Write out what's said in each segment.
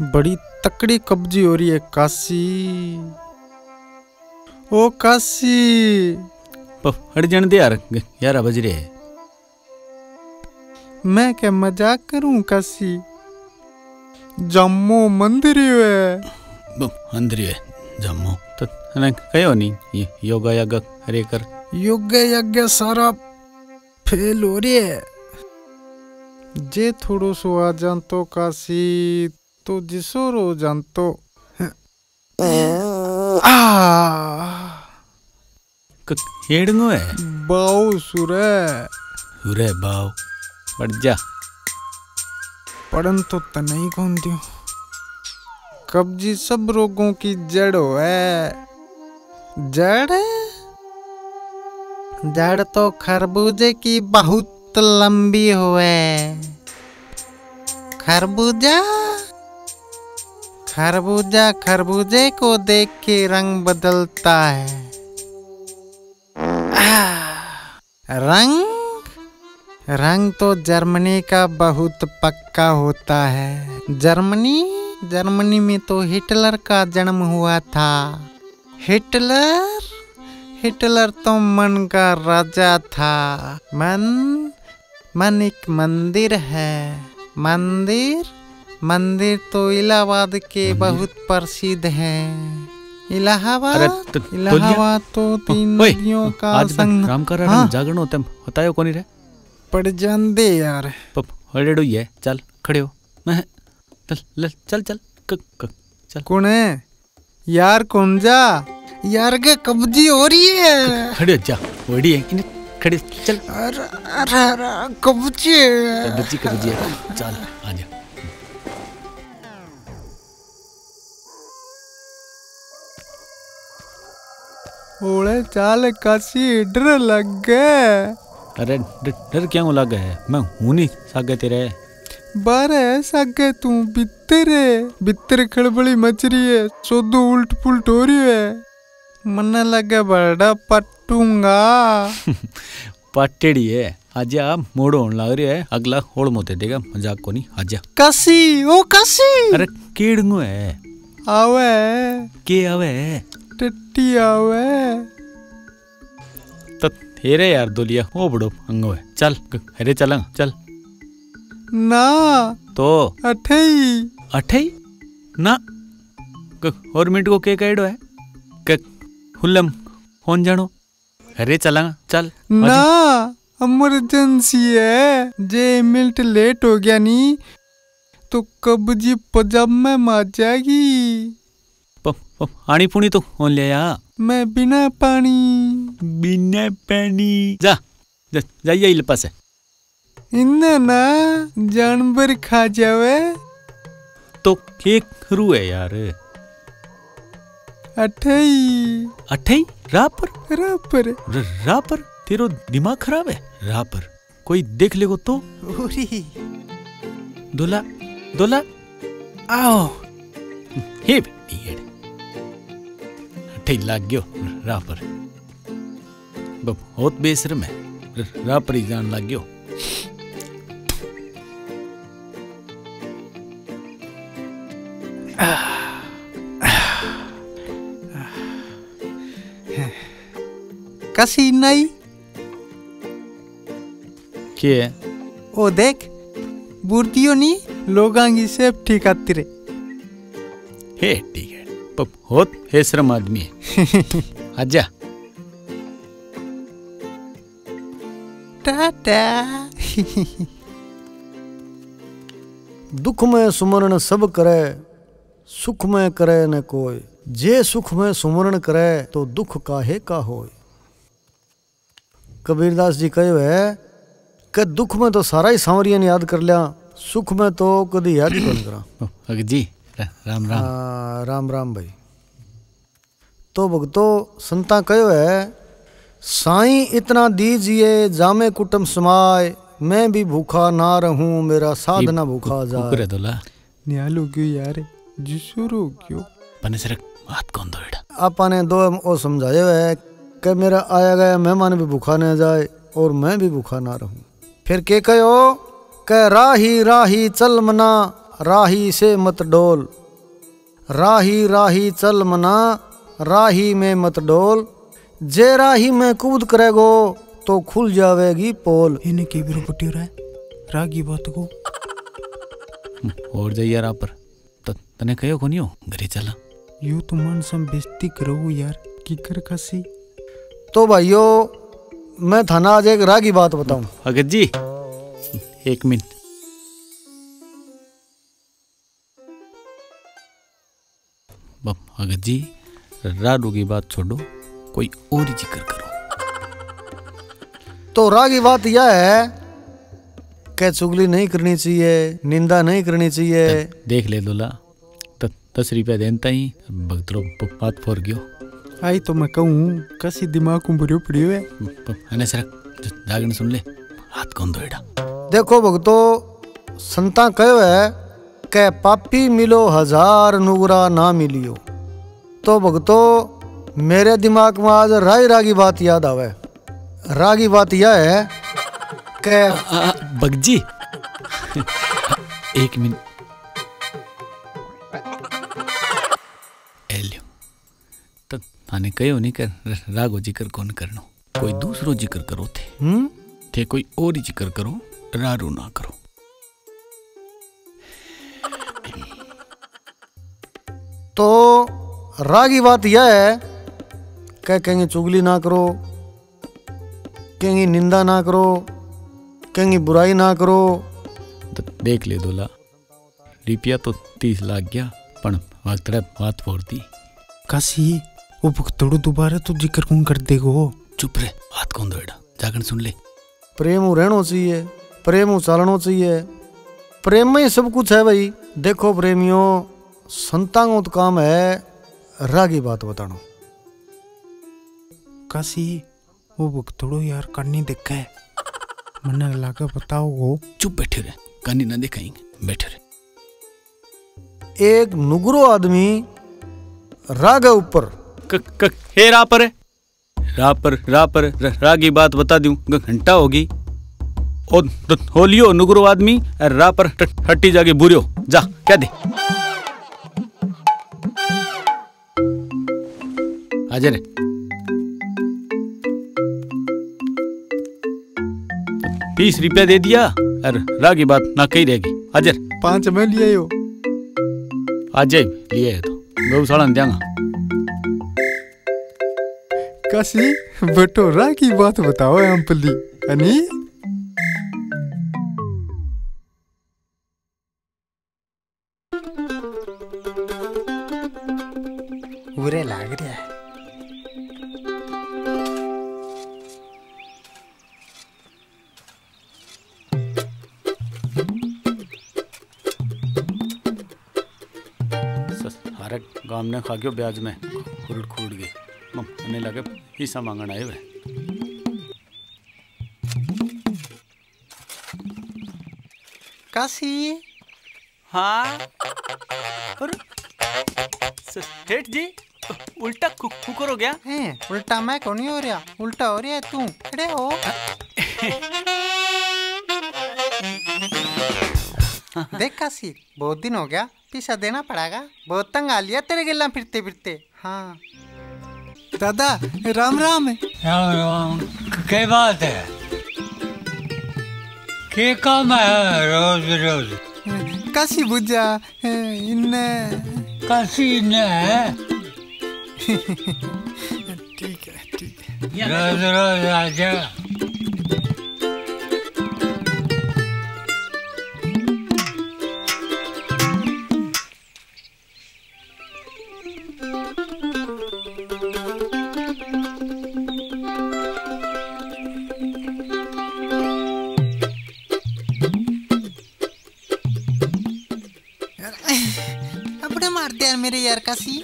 बड़ी तकड़ी कब्जी हो रही है काशी। ओ काशी। हट जाने दे यार ग्यारह बज रहे हैं। मैं क्या मज़ाक करूँ काशी? जम्मू मंदिर है। अंदर है जम्मू तो कहो नहीं योगा यज्ञ हरे कर। योग्य यज्ञ सारा फेल हो रही है। जे थोड़ो सो आ जान तो काशी। तो जिसो रो जान तो हेड़ंगो है। बाऊ सुरे। सुरे बाऊ बढ़ जा। पढ़न तो तने कौन दियो। कब्जी सब रोगों की जड़ है। जड़ जड़ तो खरबूजे की बहुत लंबी हुए खरबूजा? खरबूजा खरबूजे को देख के रंग बदलता है। रंग? रंग तो जर्मनी का बहुत पक्का होता है। जर्मनी? जर्मनी में तो हिटलर का जन्म हुआ था। हिटलर? हिटलर तो मन का राजा था। मन? मन एक मंदिर है। मंदिर? मंदिर तो इलाहाबाद के बहुत प्रसिद्ध है। इलाहाबाद इलाहाबाद तो तीन नदियों का संग राम का हाँ? जागरण होता है। बतायो कौन रे पड़ जान दे यार। हड़ेड़ो ही है। चल खड़े हो। चल चल चल चल। क, क, चल। कौन है? यार कौन जा? यार के कब्जी हो रही है? खड़े जा। वड़ी है इन्हें खड़े चल। अरे अरे कब्जी कब्जी कब्जी चल। ओले चाल काशी डर लग। गए अरे डर क्या लग? है मैं हूँ नहीं सागे तेरे। बारे सागे तू बित्तरे बित्तर खड़बड़ी मच रही है सोदो उल्ट पुलट हो रही है। मन लगे बड़ा पटूँगा। पटेड़ी है आजा मोड़ होने लग रही है। अगला होड़ मोते देगा मज़ाक को नहीं आजा। काशी ओ काशी अरे केड़ंगो है आवे। के आवे? टट्टी आवे। तो तेरे यार दोलिया ओ बड़ो अंगो है। चल अरे चल चल। ना। तो? अठई। अठई? ना। और मिनट को के कहड़ो है? के हुल्लम कौन जानो। अरे चला चल। ना इमरजेंसी है। जे मिनट लेट हो गया नी तो कब्जी पजाब में मार जाएगी? पानी पुनी तो कौन ले आया मैं बिना पानी बिना पानी जा जा जाइए इल पास. है इन्ना ना जानवर खा जावे. तो केक रू है यार. अठई. अठई? रापर रापर रापर तेरो दिमाग खराब है? रापर कोई देख लेगो तो. दोला दोला. आओ. हे गयो रापर। बहुत बेशरम है रापर ही जान लाग गयो कसी नहीं के? ओ देख बुर्तियों नी लोगांगी सेफ़ ठीक आती रे। हे ठीक है। बहुत हेसरम आदमी. है आजा टाटा. दुख में सुमरण सब करे सुख में करे न कोई जे सुख में सुमरण करे तो दुख काहे का होय? कबीरदास जी कहो है कि दुख में तो सारा ही सांवरिया ने याद कर लिया सुख में तो कभी याद ही कौन करा. जी राम राम। आ, राम राम भाई। तो भगतो संता कहो है साई इतना दीजिए जामे कुटुम समाय मैं भी भूखा ना रहूँ मेरा साधना भूखा जाए। दोला न्यालो क्यों यार? जिसुरो क्यों पने सर हाथ कौन दो बेटा? आपने दो ओ समझाया है कि मेरा आया गया मेहमान भी भूखा ना जाए और मैं भी भूखा ना रहूँ। फिर के कहो कि राही राही चल मना राही से मत डोल। राही राही चल मना राही में मत डोल। जे राही में कूद करेगो तो खुल जावेगी पोल। इन्हें की बिरो पट्टी हो रहा? है रागी बात को। और जाइए यार पर। त, तने कहो को नहीं हो? घरे चला। यू तो मन सम बेइज्जती करो यार की कर कसी तो भाइयों मैं थाना आज एक रागी बात बताऊँ। भगत जी एक मिनट। ब- भगत जी राडू की बात छोड़ो कोई और ही ज़िक्र करो। तो रागी बात यह है कि चुगली नहीं करनी चाहिए निंदा नहीं करनी चाहिए। देख ले दूल्हा त दस रुपया देनता ही भगतरो प- बात फोर गयो। आई तो मैं कहूँ कसी दिमाग को बुरी पड़ी है। अने सर जागरण सुन ले। हाथ कौन धोएड़ा देखो भगतो संता कहो है कि पापी मिलो हज़ार नूरा ना मिलियो। तो भगतो मेरे दिमाग में आज राई रागी बात याद आवे। रागी बात यह है कि बगजी। एक मिनट एलियो। तो थाने कहो नहीं कर रागो ज़िक्र कौन करनो। कोई दूसरो ज़िक्र करो थे। हम्म थे कोई और ही ज़िक्र करो रारू ना करो। तो रागी बात यह है कि कहीं चुगली ना करो कहीं निंदा ना करो कहीं बुराई ना करो। तो देख ले दोला रुपया तो तीस लाख गया पण वक्त बात फोड़ती। कसी वो भुगतड़ो दोबारा तो ज़िक्र कौन कर देगो? चुप रे हाथ कौन धोएड़ा जागरण सुन ले। प्रेम ऊ रहना चाहिए प्रेम चलना चाहिए प्रेम में ही सब कुछ है भाई। देखो प्रेमियों संतांगों तो काम है रागी बात बताना। कसी वो भुगतड़ो यार करनी देखा। है मना लागे बताओ वो चुप बैठे रहे। कानी ना दिखाएँगे बैठे रहे। एक नुगरो आदमी राग है ऊपर। क, क, हे रा पर है। रा पर रा पर र- रा की बात बता दूँ घंटा होगी। ओ तो होलियो नुगरो आदमी रा पर हट्टी जाके बुरियो। जा क्या दे? हाजिर बीस रुपया दे दिया और राह की बात ना कही रहेगी हाजिर पाँच में लिए हो। आज लिए है तो। गौशाला देंगा कसी बटोरा की बात बताओ एम्पली। अनि? सारे गाँव ने खा गयो ब्याज में। खुरड़ खुरड़ गई। मने लगे हिस्सा मांगण आए वे कसी हाँ? और? सेठ जी उल्टा कुकर हो गया। हैं उल्टा मैं कौन हो रहा? उल्टा हो रहा है तू। खड़े हो। देख काशी बहुत दिन हो गया। पीछा देना पड़ेगा। बहुत तंग आ लिया तेरे गिल्ला फिरते फिरते। हाँ। दादा राम राम। राम राम। क्या बात है? क्या काम है रोज रोज? काशी बुझा इन काशी ने। ठीक है ठीक है। रोज रोज आजा अपने मारते यार मेरे यार कसी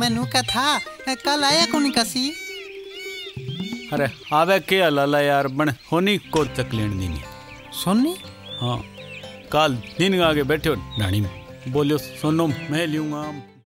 मैनू का था कल आया कौन कसी अरे आवे के लाला यार बन होनी को तक लेन दी नहीं। सोनी? हाँ कल दिन आगे बैठे हो ढाणी में बोलियो सोनो मैं लूँगा